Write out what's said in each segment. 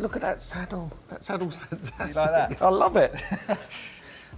look at that saddle. That saddle's fantastic. like that? I love it.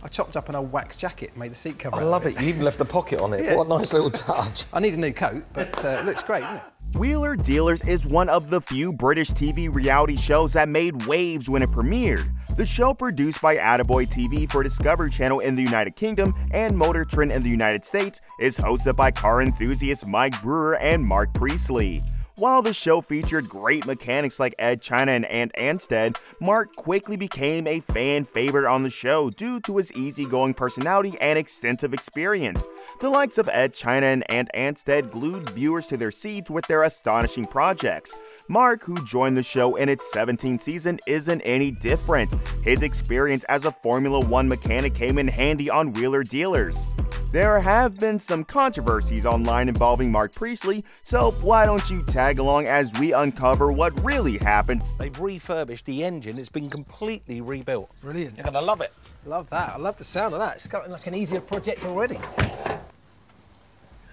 I chopped up an old wax jacket, made the seat cover. I love it. You even left the pocket on it. Yeah. What a nice little touch. I need a new coat, but uh, it looks great, doesn't it? Wheeler Dealers is one of the few British TV reality shows that made waves when it premiered. The show, produced by Attaboy TV for Discovery Channel in the United Kingdom and Motor Trend in the United States, is hosted by car enthusiasts Mike Brewer and Marc Priestley. While the show featured great mechanics like Edd China and Ant Anstead, Marc quickly became a fan favorite on the show due to his easygoing personality and extensive experience. The likes of Edd China and Ant Anstead glued viewers to their seats with their astonishing projects. Marc, who joined the show in its 17th season, isn't any different. His experience as a Formula One mechanic came in handy on Wheeler Dealers. There have been some controversies online involving Marc Priestley, so why don't you tag along as we uncover what really happened? They've refurbished the engine. It's been completely rebuilt. Brilliant. You're going to love it. Love that. I love the sound of that. It's got like an easier project already.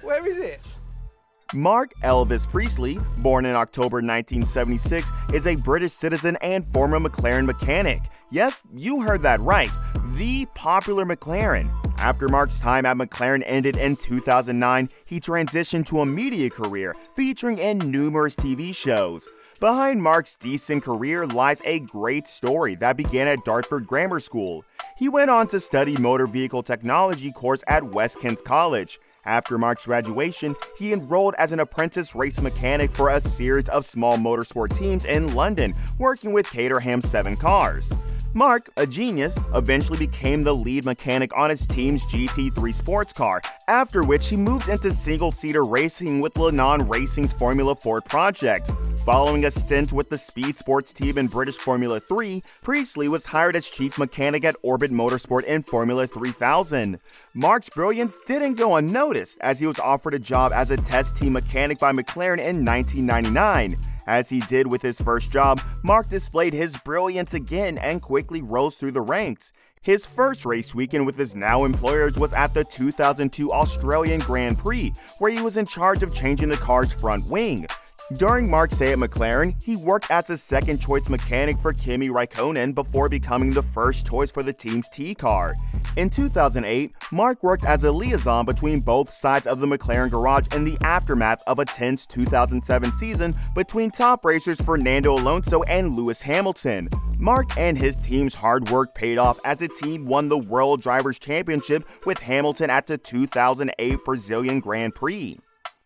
Where is it? Marc Elvis Priestley, born in October 1976, is a British citizen and former McLaren mechanic. Yes, you heard that right. The popular McLaren. After Marc's time at McLaren ended in 2009, he transitioned to a media career featuring in numerous TV shows. Behind Marc's decent career lies a great story that began at Dartford Grammar School. He went on to study motor vehicle technology course at West Kent College. After Marc's graduation, he enrolled as an apprentice race mechanic for a series of small motorsport teams in London, working with Caterham 7 cars. Marc, a genius, eventually became the lead mechanic on his team's GT3 sports car, after which he moved into single-seater racing with Lenon Racing's Formula Ford project. Following a stint with the Speed Sports team in British Formula 3, Priestley was hired as chief mechanic at Orbit Motorsport in Formula 3000. Marc's brilliance didn't go unnoticed as he was offered a job as a test team mechanic by McLaren in 1999. As he did with his first job, Marc displayed his brilliance again and quickly rose through the ranks. His first race weekend with his now employers was at the 2002 Australian Grand Prix, where he was in charge of changing the car's front wing. During Marc's stay at McLaren, he worked as a second choice mechanic for Kimi Raikkonen before becoming the first choice for the team's T car. In 2008, Marc worked as a liaison between both sides of the McLaren garage in the aftermath of a tense 2007 season between top racers Fernando Alonso and Lewis Hamilton. Marc and his team's hard work paid off as the team won the World Drivers' Championship with Hamilton at the 2008 Brazilian Grand Prix.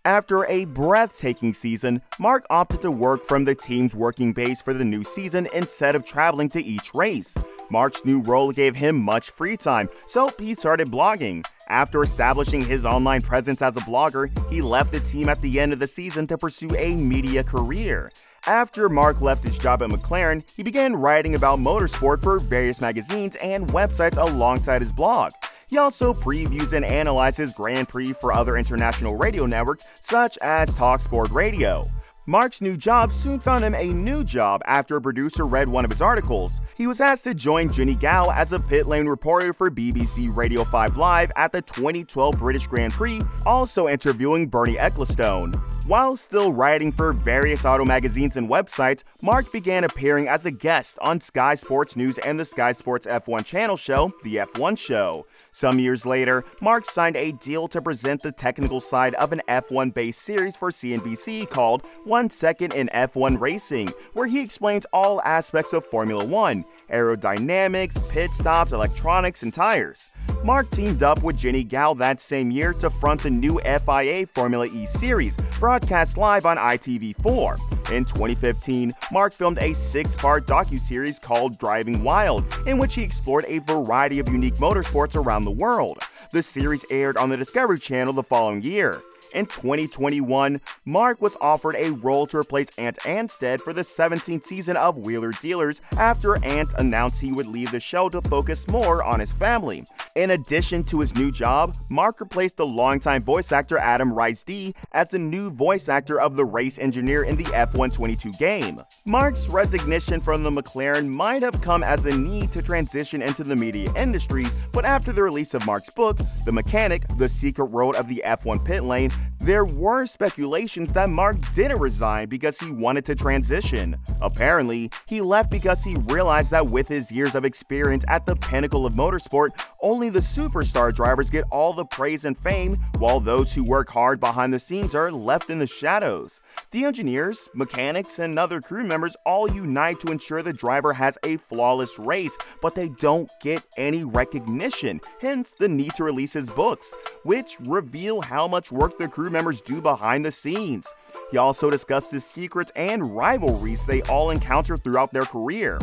After a breathtaking season, Marc opted to work from the team's working base for the new season instead of traveling to each race. Marc's new role gave him much free time, so he started blogging. After establishing his online presence as a blogger, he left the team at the end of the season to pursue a media career. After Marc left his job at McLaren, he began writing about motorsport for various magazines and websites alongside his blog. He also previews and analyzes Grand Prix for other international radio networks such as TalkSport Radio. Marc's new job soon found him a new job after a producer read one of his articles. He was asked to join Jennie Gow as a pit lane reporter for BBC Radio 5 Live at the 2012 British Grand Prix, also interviewing Bernie Ecclestone. While still writing for various auto magazines and websites, Marc began appearing as a guest on Sky Sports News and the Sky Sports F1 channel show, The F1 Show. Some years later, Mark signed a deal to present the technical side of an F1 based series for CNBC called One Second in F1 Racing, where he explains all aspects of Formula One aerodynamics, pit stops, electronics, and tires. Marc teamed up with Jennie Gow that same year to front the new FIA Formula E series, broadcast live on ITV4. In 2015, Marc filmed a six-part docu-series called Driving Wild, in which he explored a variety of unique motorsports around the world. The series aired on the Discovery Channel the following year. In 2021, Marc was offered a role to replace Ant Anstead for the 17th season of Wheeler Dealers after Ant announced he would leave the show to focus more on his family. In addition to his new job, Marc replaced the longtime voice actor Adam Rice D as the new voice actor of the race engineer in the F122 game. Marc's resignation from the McLaren might have come as a need to transition into the media industry, but after the release of Marc's book, The Mechanic The Secret World of the F1 Pit Lane, There were speculations that Marc didn't resign because he wanted to transition. Apparently, he left because he realized that with his years of experience at the pinnacle of motorsport, only the superstar drivers get all the praise and fame, while those who work hard behind the scenes are left in the shadows. The engineers, mechanics, and other crew members all unite to ensure the driver has a flawless race, but they don't get any recognition, hence the need to release his books, which reveal how much work the crew members do behind the scenes. He also discussed the secrets and rivalries they all encounter throughout their career.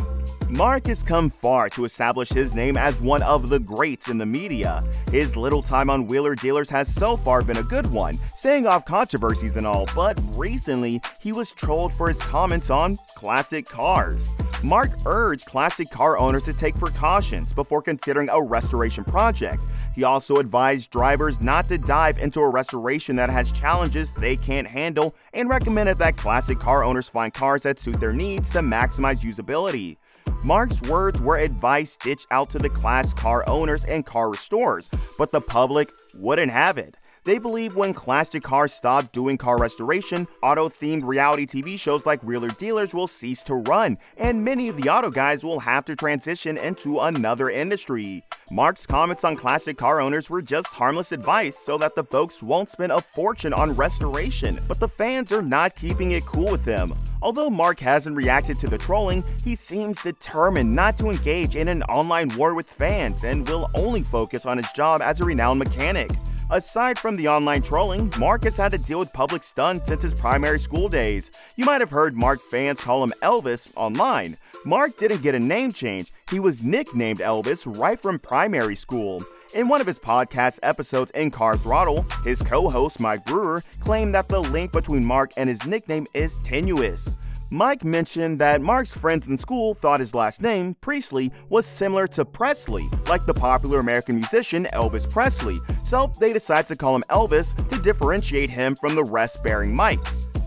Marc has come far to establish his name as one of the greats in the media. His little time on Wheeler Dealers has so far been a good one, staying off controversies and all, but recently he was trolled for his comments on classic cars. Marc urged classic car owners to take precautions before considering a restoration project. He also advised drivers not to dive into a restoration that has challenges they can't handle and recommended that classic car owners find cars that suit their needs to maximize usability. Marc's words were advice stitched out to the class car owners and car restorers, but the public wouldn't have it. They believe when classic cars stop doing car restoration, auto themed reality TV shows like Wheeler Dealers will cease to run, and many of the auto guys will have to transition into another industry. Marc's comments on classic car owners were just harmless advice so that the folks won't spend a fortune on restoration, but the fans are not keeping it cool with him. Although Marc hasn't reacted to the trolling, he seems determined not to engage in an online war with fans and will only focus on his job as a renowned mechanic. Aside from the online trolling, Marc has had to deal with public stunts since his primary school days. You might have heard Marc fans call him Elvis online. Marc didn't get a name change, he was nicknamed Elvis right from primary school. In one of his podcast episodes in Car Throttle, his co host Mike Brewer claimed that the link between Marc and his nickname is tenuous. Mike mentioned that Marc's friends in school thought his last name, Priestley, was similar to Presley, like the popular American musician Elvis Presley, so they decided to call him Elvis to differentiate him from the rest bearing Mike.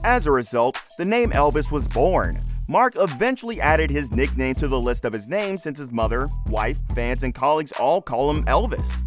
As a result, the name Elvis was born. Marc eventually added his nickname to the list of his names since his mother, wife, fans, and colleagues all call him Elvis.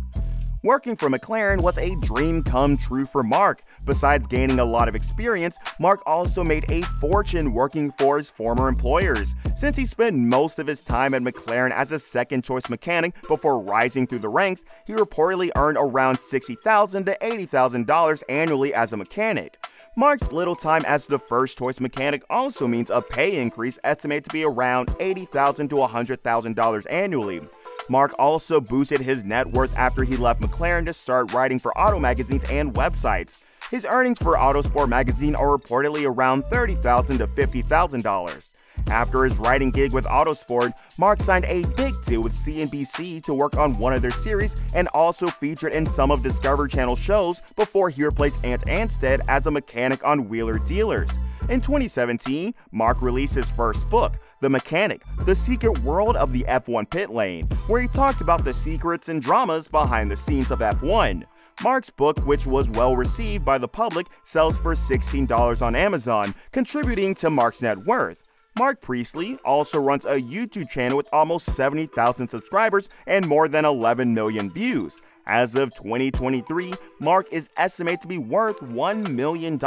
Working for McLaren was a dream come true for Marc. Besides gaining a lot of experience, Marc also made a fortune working for his former employers. Since he spent most of his time at McLaren as a second choice mechanic before rising through the ranks, he reportedly earned around $60,000 to $80,000 annually as a mechanic. Marc's little time as the first choice mechanic also means a pay increase estimated to be around $80,000 to $100,000 annually. Marc also boosted his net worth after he left McLaren to start writing for auto magazines and websites. His earnings for Autosport magazine are reportedly around $30,000 to $50,000. After his writing gig with Autosport, Marc signed a big deal with CNBC to work on one of their series and also featured in some of Discovery Channel shows before he replaced Ant Anstead as a mechanic on Wheeler Dealers. In 2017, Marc released his first book, The Mechanic The Secret World of the F1 Pit Lane, where he talked about the secrets and dramas behind the scenes of F1. Marc's book, which was well received by the public, sells for $16 on Amazon, contributing to Marc's net worth. Marc Priestley also runs a YouTube channel with almost 70,000 subscribers and more than 11 million views. As of 2023, Marc is estimated to be worth $1 million.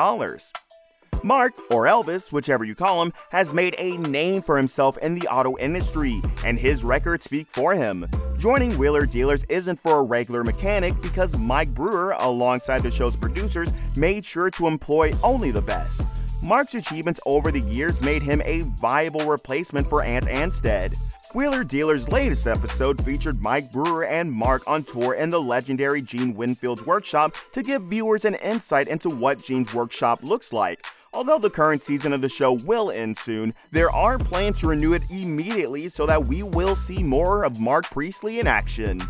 Marc, or Elvis, whichever you call him, has made a name for himself in the auto industry, and his records speak for him. Joining Wheeler Dealers isn't for a regular mechanic because Mike Brewer, alongside the show's producers, made sure to employ only the best. Marc's achievements over the years made him a viable replacement for Ant Anstead. Wheeler Dealer's latest episode featured Mike Brewer and Marc on tour in the legendary Gene Winfield's workshop to give viewers an insight into what Gene's workshop looks like. Although the current season of the show will end soon, there are plans to renew it immediately so that we will see more of Marc Priestley in action.